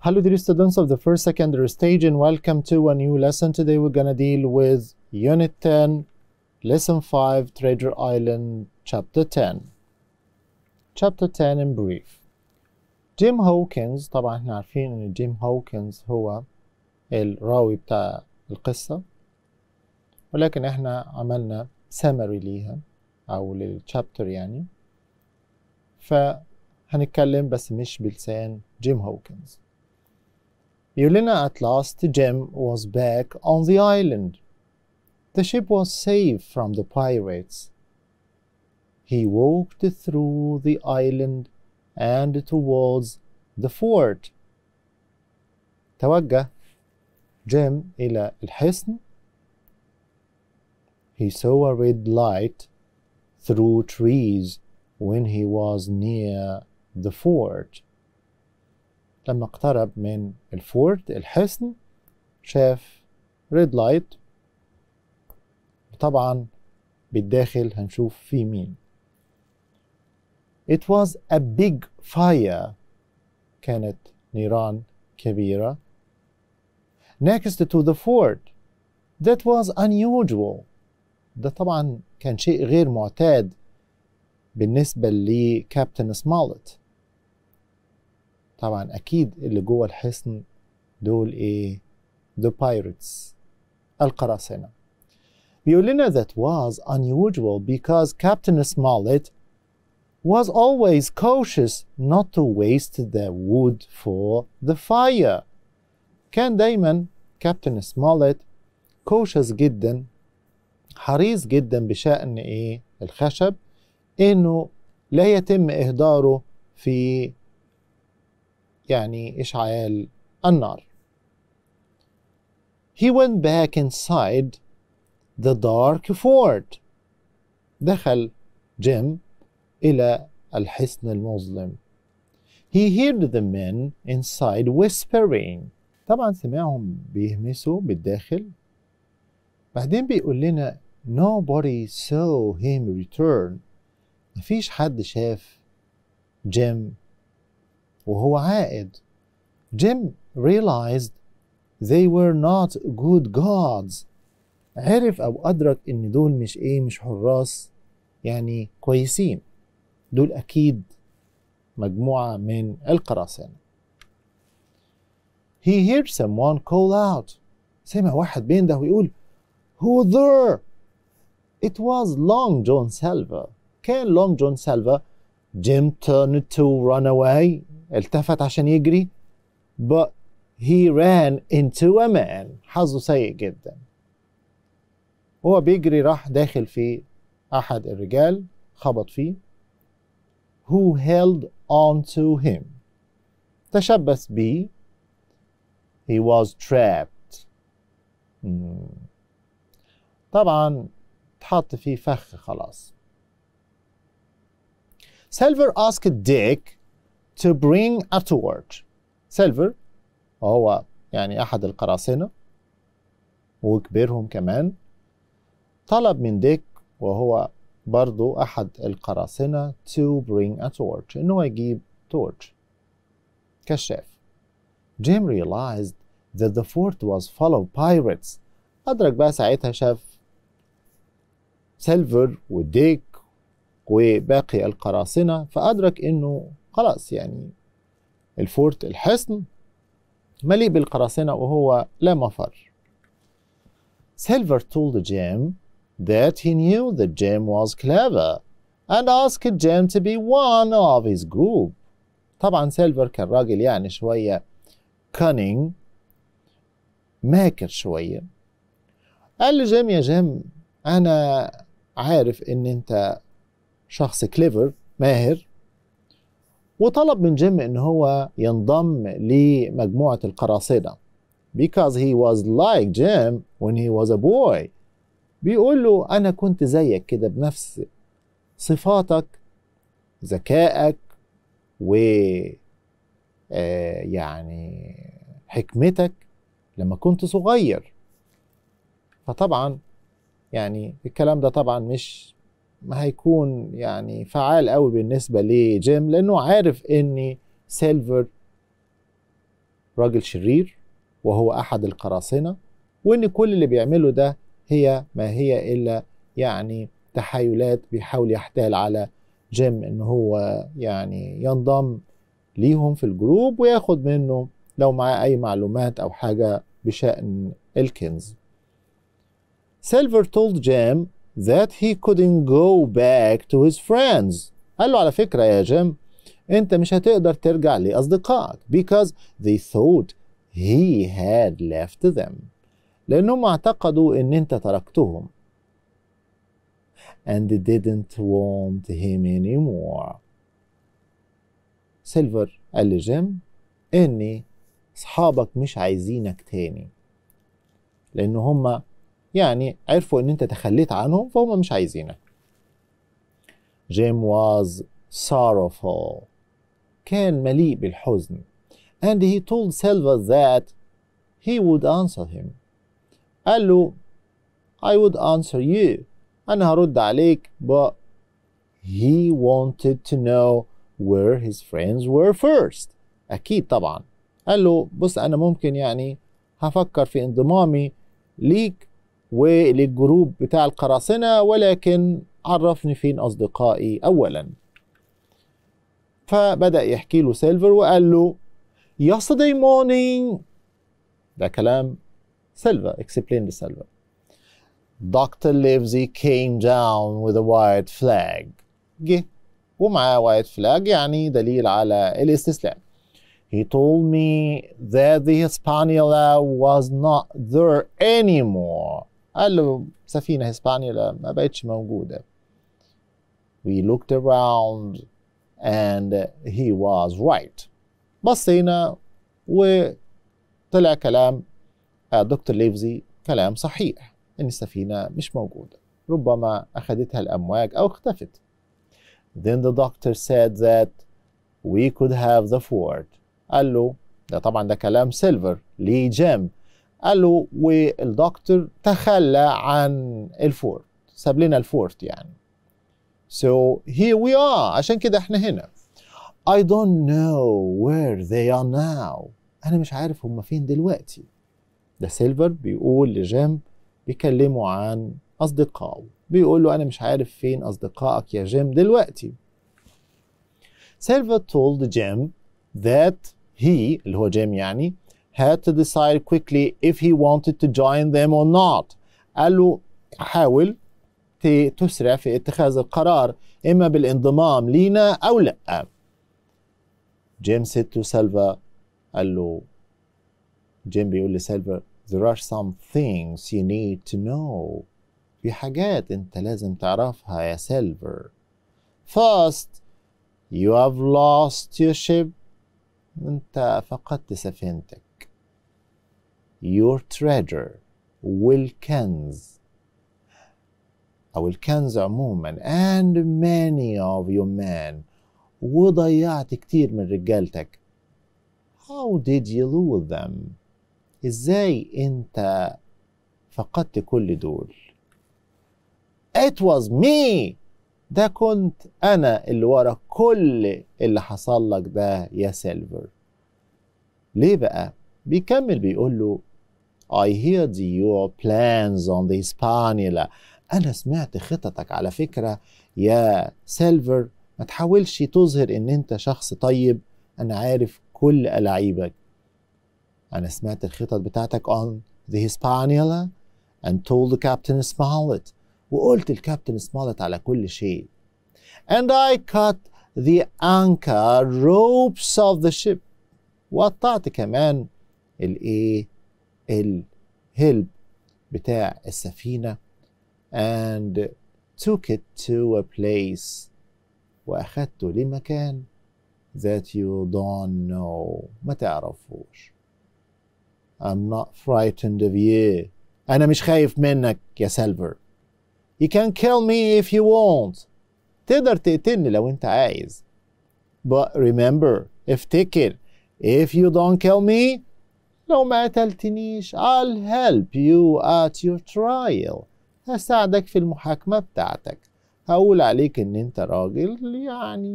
Hello dear students of the first secondary stage and welcome to a new lesson. Today we're gonna deal with Unit 10, Lesson 5, Treasure Island, Chapter 10. Chapter 10 in brief. جيم هوكنز طبعا إحنا عارفين ان جيم هوكنز هو الراوي بتاع القصة ولكن إحنا عملنا سمري ليها أو للشابتر يعني فهنتكلم بس مش بلسان جيم هوكنز بيقول لنا at last Jim was back on the island. The ship was safe from the pirates. He walked through the island and towards the fort. توجه جيم إلى الحصن. He saw a red light through trees when he was near the fort. لما اقترب من ال fort الحصن شاف red light طبعا بالداخل هنشوف في مين. It was a big fire. كانت نيران كبيرة. Next to the fort. That was unusual. ده طبعا كان شيء غير معتاد بالنسبة لكابتن سمالت. طبعا أكيد اللي جوه الحصن دول إيه؟ The pirates القراصنة. بيقول لنا that was unusual because Captain Smollett was always cautious not to waste the wood for the fire. كان دايما كابتن سموليت cautious جدا حريص جدا بشأن إيه؟ الخشب إنه لا يتم إهداره في يعني إشعال النار. He went back inside the dark fort. دخل جيم إلى الحصن المظلم. He heard the men inside whispering. طبعا سمعهم بيهمسوا بالداخل. بعدين بيقول لنا nobody saw him return. مفيش حد شاف جيم وهو عائد جيم realized they were not good gods عرف أو أدرك إن دول مش إيه مش حراس يعني كويسين دول أكيد مجموعة من القراصنة He heard someone call out سمع واحد بينده ويقول Who there? It was Long John Silver كان Long John Silver Jim turned to run away التفت عشان يجري but he ran into a man. حظه سيء جدا. هو بيجري راح داخل في أحد الرجال خبط فيه who held on to him. تشبث بيه. He was trapped. مم. طبعا اتحط فيه فخ خلاص. Silver asked Dick to bring a torch. سيلفر هو يعني أحد القراصنة وكبيرهم كمان. طلب من ديك وهو برضو أحد القراصنة to bring a torch إنه يجيب torch. كشاف. جيم realized that the fort was full of pirates. أدرك بقى ساعتها شاف سيلفر وديك وباقي القراصنة فأدرك إنه خلاص يعني ال fort الحصن مليء بالقراصنة وهو لا مفر. Silver told Jim that he knew that Jim was clever and asked Jim to be one of his group. طبعا سيلفر كان راجل يعني شوية cunning ماكر شوية. قال لجيم يا جيم أنا عارف إن أنت شخص كليفر ماهر وطلب من جيم إن هو ينضم لمجموعة القراصنة. Because he was like Jim when he was a boy. بيقول له أنا كنت زيك كده بنفس صفاتك ذكائك و آه يعني حكمتك لما كنت صغير. فطبعا يعني الكلام ده طبعا مش هيكون يعني فعال قوي بالنسبة لجيم لأنه عارف إن سيلفر راجل شرير وهو أحد القراصنة وإن كل اللي بيعمله ده هي ما هي إلا يعني تحايلات بيحاول يحتال على جيم إن هو يعني ينضم ليهم في ال group وياخد منه لو معاه أي معلومات أو حاجة بشأن الكنز. Silver told Jim that he couldn't go back to his friends. قال له على فكرة يا جيم أنت مش هتقدر ترجع لأصدقائك because they thought he had left them. لأنهم اعتقدوا إن أنت تركتهم. And they didn't want him anymore. سيلفر قال لجيم إني أصحابك مش عايزينك تاني. لأن هم يعني عرفوا إن أنت تخليت عنهم فهم مش عايزينك. جيم was sorrowful. كان مليء بالحزن. And he told Silver that he would answer him. قال له I would answer you. أنا هرد عليك but he wanted to know where his friends were first. أكيد طبعا. قال له بص أنا ممكن يعني هفكر في انضمامي ليك ولل group بتاع القراصنة ولكن عرفني فين أصدقائي أولا. فبدأ يحكي له سيلفر وقال له yesterday morning ده كلام سيلفر explained Silver Doctor Livesey came down with white flag جه ومعاه white flag يعني دليل على الاستسلام. He told me that the Hispaniola was not there anymore. قال له سفينة هسبانيولا ما بقتش موجودة. We looked around and he was right. بصينا وطلع كلام دكتور ليفزي كلام صحيح إن السفينة مش موجودة. ربما أخذتها الأمواج أو اختفت. Then the doctor said that we could have the fort. قال له ده طبعا ده كلام سيلفر لجيم قال له والدكتور تخلى عن ال fort ساب لنا ال fort يعني. So here we are. عشان كده إحنا هنا. I don't know where they are now. أنا مش عارف هم فين دلوقتي. ده سيلفر بيقول لجيم بيكلمه عن أصدقائه. بيقول له أنا مش عارف فين أصدقائك يا جيم دلوقتي. سيلفر told Jim that he اللي هو جيم يعني had to decide quickly if he wanted to join them or not. قال له حاول تسرع في اتخاذ القرار إما بالانضمام لينا أو لأ. جيم said to سيلفر قال له جيم بيقول لسيلفر there are some things you need to know. في حاجات أنت لازم تعرفها يا سيلفر first you have lost your ship. أنت فقدت سفينتك. Your treasure والكنز أو الكنز عموما and many of your men. وضيعت كتير من رجالتك. How did you lose them? إزاي أنت فقدت كل دول؟ It was me! ده كنت أنا اللي ورا كل اللي حصل لك ده يا سيلفر. ليه بقى؟ بيكمل بيقول له I heard your plans on the Hispaniola أنا سمعت خططك على فكرة. يا سيلفر ما تحاولش تظهر إن أنت شخص طيب. أنا عارف كل ألاعيبك أنا سمعت الخطط بتاعتك on the Hispaniola and told the Captain Smollett. وقلت الكابتن سمولت على كل شيء. And I cut the anchor ropes of the ship. وقطعت كمان الايه الهلب بتاع السفينة and took it to a place وأخدته لمكان that you don't know ما تعرفوش I'm not frightened of you أنا مش خايف منك يا سيلفر You can kill me if you want تقدر تقتلني لو انت عايز But remember افتكر if you don't kill me لو ما قتلتنيش I'll help you at your trial هساعدك في المحاكمة بتاعتك هقول عليك إن أنت راجل يعني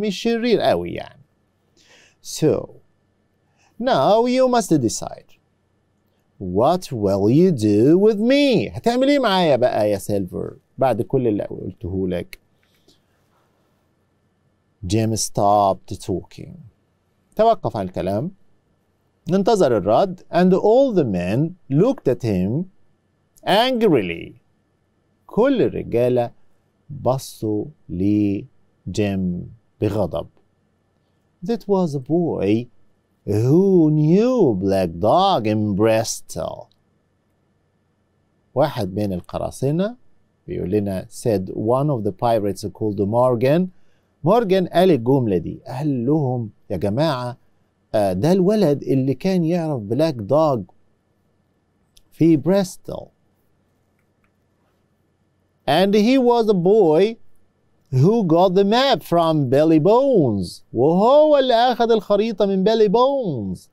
مش شرير قوي يعني So Now you must decide. What will you do with me? هتعمل إيه معايا بقى يا سيلفر بعد كل اللي قلته لك؟ Jim stopped talking. توقف عن الكلام. انتظر الرد and all the men looked at him angrily. كل الرجالة بصوا لجيم بغضب. That was a boy who knew Black Dog in Bristol. واحد من القراصنة بيقول لنا said one of the pirates called Morgan مورجان قال الجملة دي قال لهم يا جماعة ده الولد اللي كان يعرف بلاك دوج في بريستول and he was a boy who got the map from Billy Bones. وهو اللي أخذ الخريطة من Billy Bones.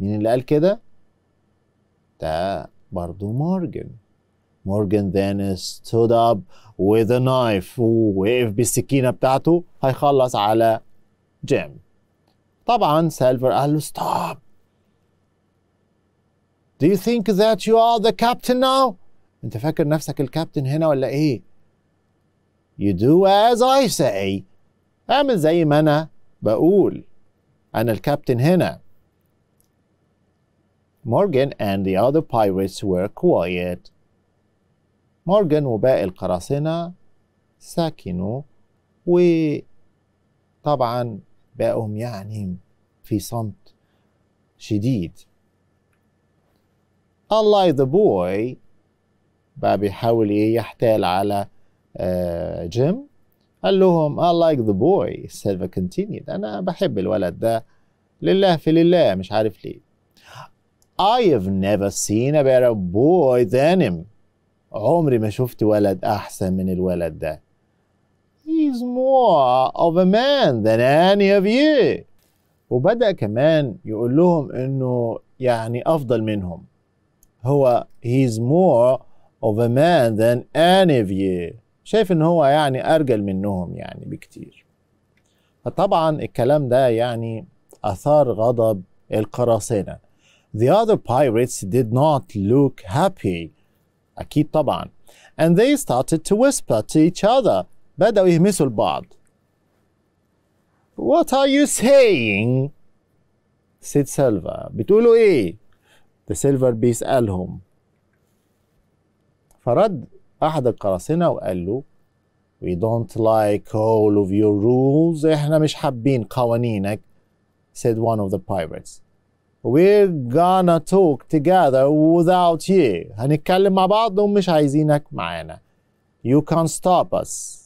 مين اللي قال كده؟ ده برضو مورجان. مورجان then stood up with a knife. ووقف بالسكينة بتاعته هيخلص على جيم طبعا سيلفر قال له stop Do you think that you are the captain now؟ أنت فاكر نفسك الكابتن هنا ولا إيه؟ You do as I say. أعمل زي ما أنا بقول. أنا الكابتن هنا. Morgan and the other pirates were quiet. مورجان وباقي القراصنة سكنوا وطبعا بقوا يعني في صمت شديد. Unlike the boy بقى بيحاول إيه يحتال على آه جيم. قال لهم I like the boy سيلفا continued. أنا بحب الولد ده. لله في لله مش عارف ليه. I have never seen a better boy than him. عمري ما شفت ولد أحسن من الولد ده. He's more of a man than any of you وبدأ كمان يقول لهم إنه يعني أفضل منهم هو he's more of a man than any of you شايف ان هو يعني ارجل منهم يعني بكتير فطبعا الكلام ده يعني اثار غضب القراصنه The other pirates did not look happy أكيد طبعا and they started to whisper to each other بدأوا يهمسوا لبعض What are you saying? said Silver بتقولوا إيه؟ The Silver بيسألهم فرد أحد القراصنة وقال له We don't like all of your rules إحنا مش حابين قوانينك said one of the pirates We're gonna talk together without you هنتكلم مع بعض ومش عايزينك معانا You can't stop us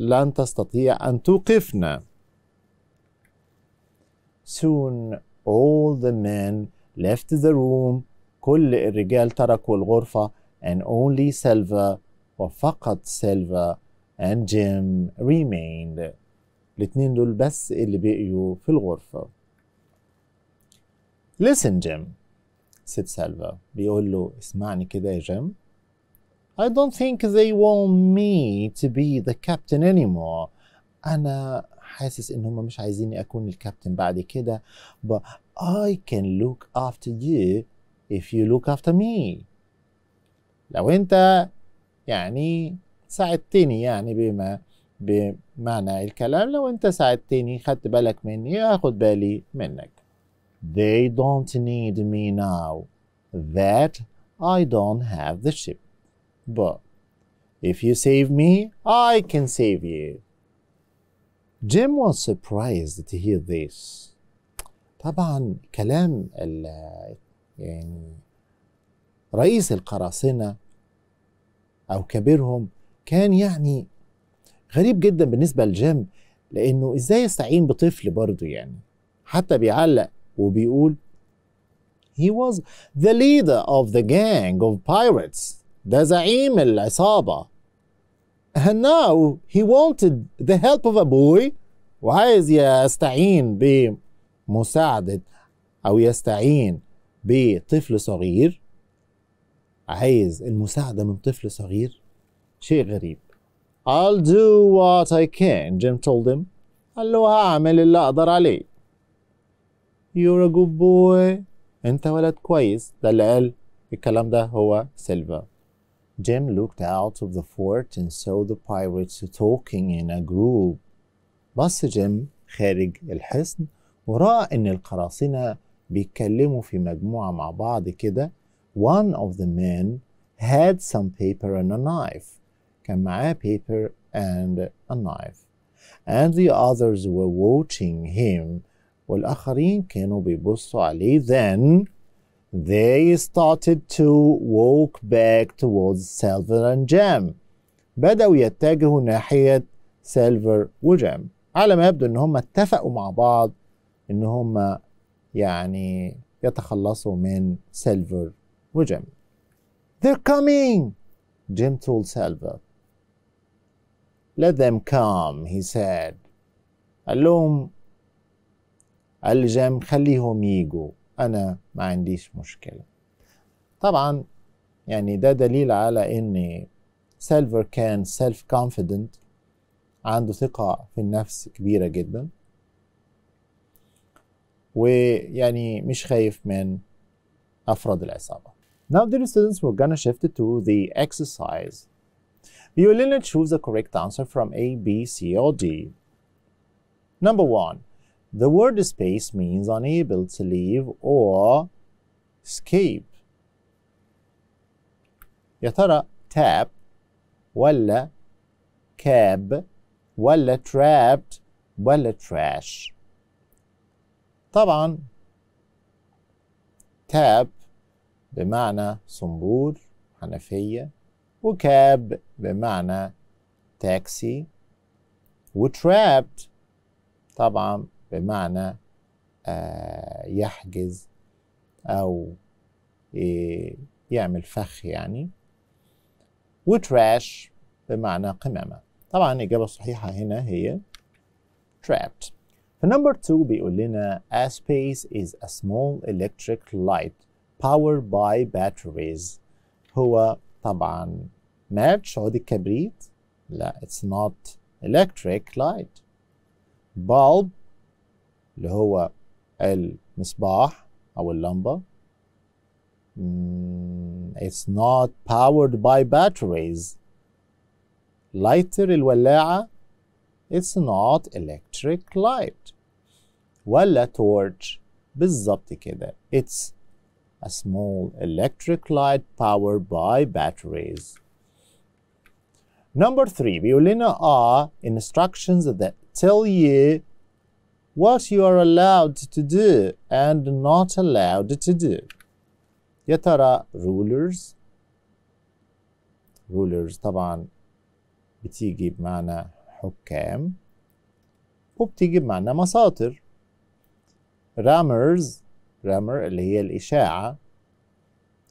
لن تستطيع أن توقفنا. Soon all the men left the room. كل الرجال تركوا الغرفة. And only Silva وفقط Silva and Jim remained. الاتنين دول بس اللي بقيوا في الغرفة. Listen Jim said Silva بيقول له اسمعني كده يا جيم I don't think they want me to be the captain anymore أنا حاسس إن هم مش عايزيني أكون الكابتن بعد كده but I can look after you if you look after me لو انت يعني ساعدتني يعني بما بمعنى الكلام لو انت ساعدتني خدت بالك مني هاخد بالي منك They don't need me now that I don't have the ship But if you save me I can save you. Jim was surprised to hear this. طبعا كلام يعني رئيس القراصنة أو كبيرهم كان يعني غريب جدا بالنسبة لجيم لأنه إزاي يستعين بطفل برضه يعني؟ حتى بيعلق وبيقول He was the leader of the gang of pirates. ده زعيم العصابة. And now he wanted the help of a boy وعايز يستعين بمساعدة أو يستعين بطفل صغير. عايز المساعدة من طفل صغير؟ شيء غريب. I'll do what I can Jim told him. قال له هعمل اللي أقدر عليه. You're a good boy. أنت ولد كويس. ده اللي قال الكلام ده هو سيلفر. Jim looked out of the fort and saw the pirates talking in a group بص جيم خارج الحصن ورأى إن القراصنة بيتكلموا في مجموعة مع بعض كده One of the men had some paper and a knife كان معاه paper and a knife and the others were watching him والآخرين كانوا بيبصوا عليه then they started to walk back towards Silver and Jim بدأوا يتجهوا ناحية سيلفر وجيم على ما يبدو ان هم اتفقوا مع بعض ان هم يعني يتخلصوا من سيلفر وجيم They're coming! Jim told Silver. Let them come he said. قال لهم قال لجيم خليهم يجوا أنا ما عنديش مشكلة طبعا يعني ده دليل على إن سيلفر كان self confident عنده ثقة في النفس كبيرة جدا ويعني مش خايف من أفراد العصابة. Now dear students we're gonna shift to the exercise. بيقول لنا choose the correct answer from A, B, C or D. Number one, the word space means unable to leave or escape. يا ترى tap ولا cab ولا trapped ولا trash طبعا tap بمعنى صنبور حنفية وكاب بمعنى تاكسي وtrapped طبعا بمعنى آه يحجز أو يعمل فخ يعني وتراش بمعنى قمامة. طبعا الإجابة الصحيحة هنا هي trapped. فنمبر 2 بيقول لنا a space is a small electric light powered by batteries. هو طبعا ماتش عود الكبريت لا it's not electric light. Bulb اللي هو المصباح أو اللمبة it's not powered by batteries لايتر الولاعة it's not electric light ولا torch بالظبط كده it's a small electric light powered by batteries number three بيقول لنا are instructions that tell you what you are allowed to do and not allowed to do. يا ترى rulers. Rulers طبعا بتيجي بمعنى حكام. وبتيجي بمعنى مساطر. رامرز رامر اللي هي الإشاعة.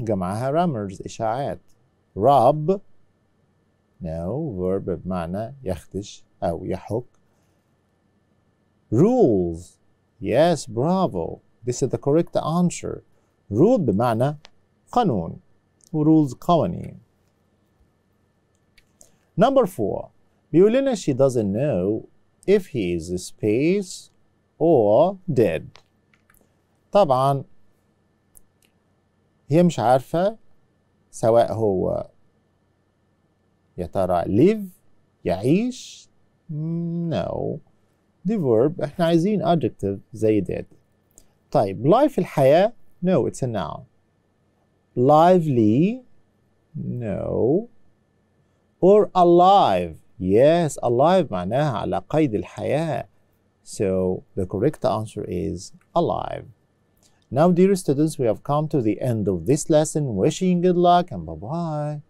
جمعها رامرز إشاعات. راب no verb بمعنى يخدش أو يحك. rules yes bravo this is the correct answer rule بمعنى قانون rules قوانين Number four, بيقول لنا she doesn't know if he is space or dead. طبعا هي مش عارفة سواء هو يا ترى live يعيش no دي verb احنا عايزين adjective زي dead طيب life الحياة no it's a noun lively no or alive yes alive معناها على قيد الحياة so the correct answer is alive now dear students we have come to the end of this lesson wishing good luck and bye bye